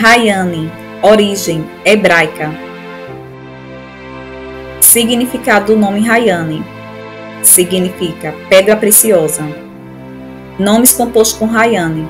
Rayane, origem hebraica. Significado do nome Rayane significa pedra preciosa. Nomes compostos com Rayane